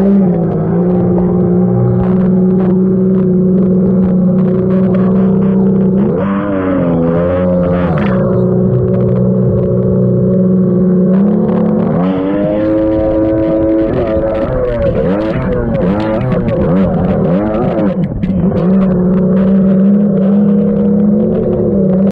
Mm.